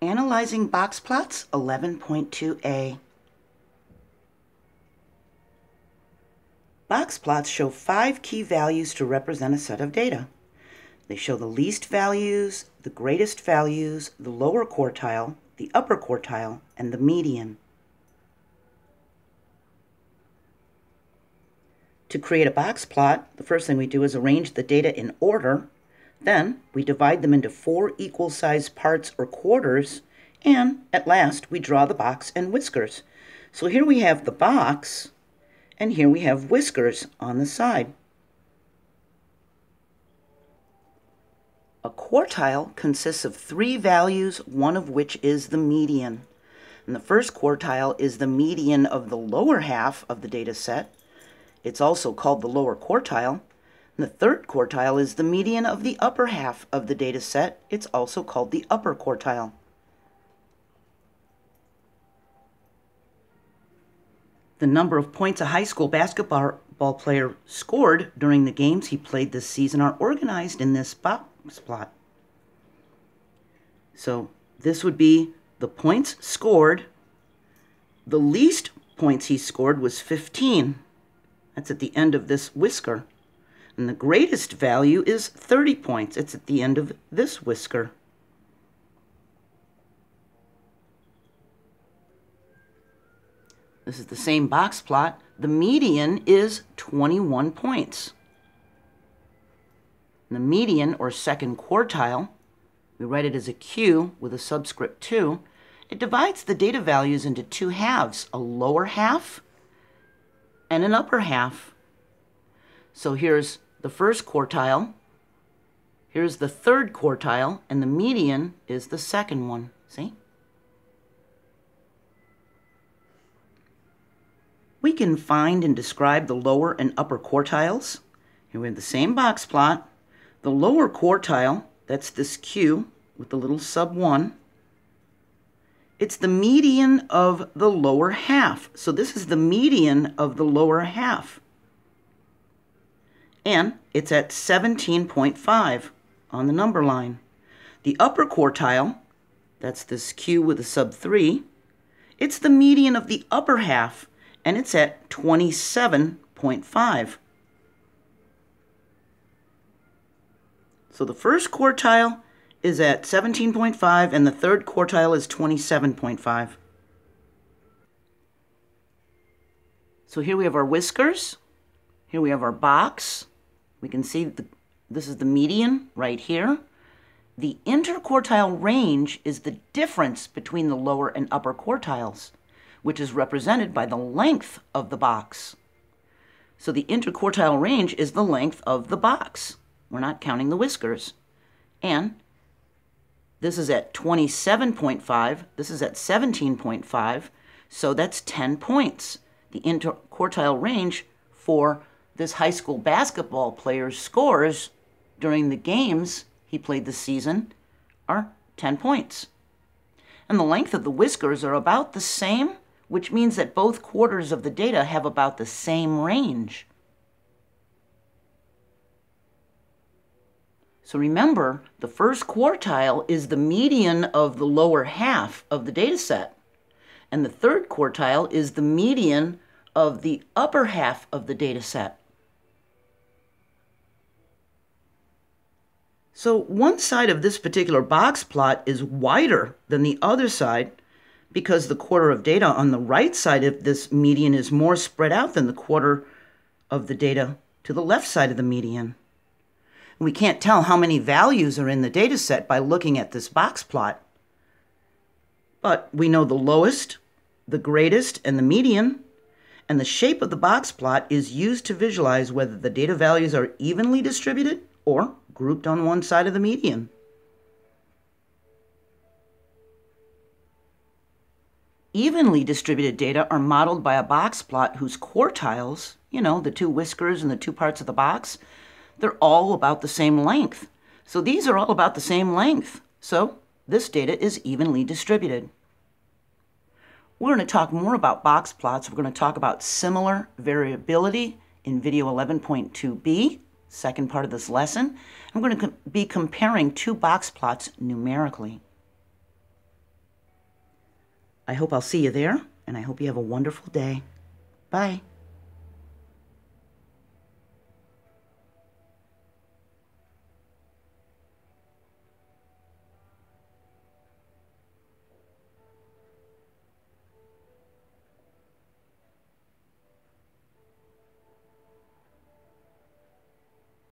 Analyzing box plots 11.2a. Box plots show five key values to represent a set of data. They show the least values, the greatest values, the lower quartile, the upper quartile, and the median. To create a box plot, the first thing we do is arrange the data in order. Then we divide them into four equal sized parts or quarters. And at last, we draw the box and whiskers. So here we have the box, and here we have whiskers on the side. A quartile consists of three values, one of which is the median. And the first quartile is the median of the lower half of the data set. It's also called the lower quartile. The third quartile is the median of the upper half of the data set. It's also called the upper quartile. The number of points a high school basketball player scored during the games he played this season are organized in this box plot. So this would be the points scored. The least points he scored was 15. That's at the end of this whisker. And the greatest value is 30 points. It's at the end of this whisker. This is the same box plot. The median is 21 points. the median, or second quartile, we write it as a Q with a subscript 2. It divides the data values into two halves, a lower half and an upper half. So here's the first quartile, here's the third quartile, and the median is the second one. See? We can find and describe the lower and upper quartiles. Here we have the same box plot. The lower quartile, that's this Q with the little sub 1, it's the median of the lower half. So this is the median of the lower half. And it's at 17.5 on the number line. The upper quartile, that's this Q with a sub 3, it's the median of the upper half, and it's at 27.5. So the first quartile is at 17.5 and the third quartile is 27.5. So here we have our whiskers. Here we have our box. We can see the, this is the median right here. The interquartile range is the difference between the lower and upper quartiles, which is represented by the length of the box. So the interquartile range is the length of the box. We're not counting the whiskers. And this is at 27.5. This is at 17.5. So that's 10 points. The interquartile range for this high school basketball player's scores during the games he played this season are 10 points. And the length of the whiskers are about the same, which means that both quarters of the data have about the same range. So remember, the first quartile is the median of the lower half of the data set. And the third quartile is the median of the upper half of the data set. So one side of this particular box plot is wider than the other side because the quarter of data on the right side of this median is more spread out than the quarter of the data to the left side of the median. We can't tell how many values are in the data set by looking at this box plot. But we know the lowest, the greatest, and the median, and the shape of the box plot is used to visualize whether the data values are evenly distributed or grouped on one side of the median. Evenly distributed data are modeled by a box plot whose quartiles, you know, the two whiskers and the two parts of the box, they're all about the same length. So these are all about the same length. So this data is evenly distributed. We're going to talk more about box plots. We're going to talk about similar variability in video 11.2b, second part of this lesson, I'm going to be comparing two box plots numerically. I hope I'll see you there, and I hope you have a wonderful day. Bye.